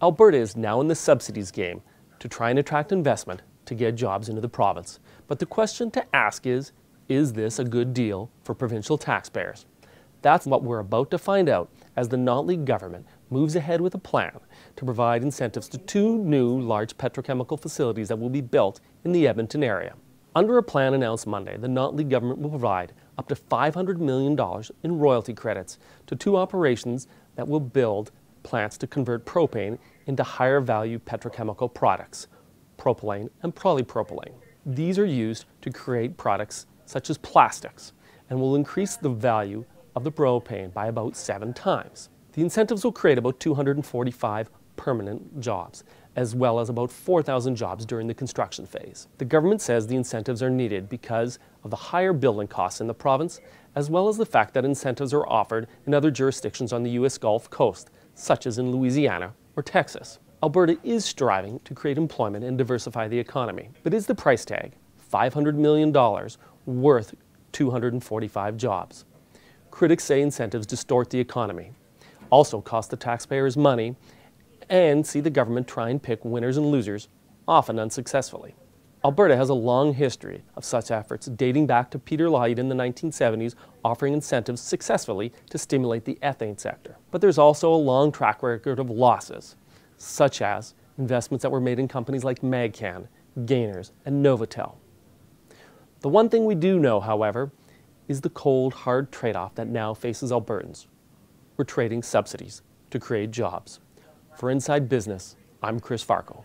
Alberta is now in the subsidies game to try and attract investment to get jobs into the province. But the question to ask is, is this a good deal for provincial taxpayers? That's what we're about to find out as the Notley government moves ahead with a plan to provide incentives to two new large petrochemical facilities that will be built in the Edmonton area. Under a plan announced Monday, the Notley government will provide up to $500 million in royalty credits to two operations that will build plants to convert propane into higher value petrochemical products, propylene and polypropylene. These are used to create products such as plastics and will increase the value of the propane by about seven times. The incentives will create about 245 permanent jobs, as well as about 4,000 jobs during the construction phase. The government says the incentives are needed because of the higher building costs in the province, as well as the fact that incentives are offered in other jurisdictions on the U.S. Gulf Coast, such as in Louisiana or Texas. Alberta is striving to create employment and diversify the economy, but is the price tag, $500 million, worth 245 jobs? Critics say incentives distort the economy, also cost the taxpayers money, and see the government try and pick winners and losers, often unsuccessfully. Alberta has a long history of such efforts dating back to Peter Lougheed in the 1970s offering incentives successfully to stimulate the ethane sector. But there's also a long track record of losses, such as investments that were made in companies like Magcan, Gainers, and NovAtel. The one thing we do know, however, is the cold, hard trade-off that now faces Albertans. We're trading subsidies to create jobs. For Inside Business, I'm Chris Varcoe.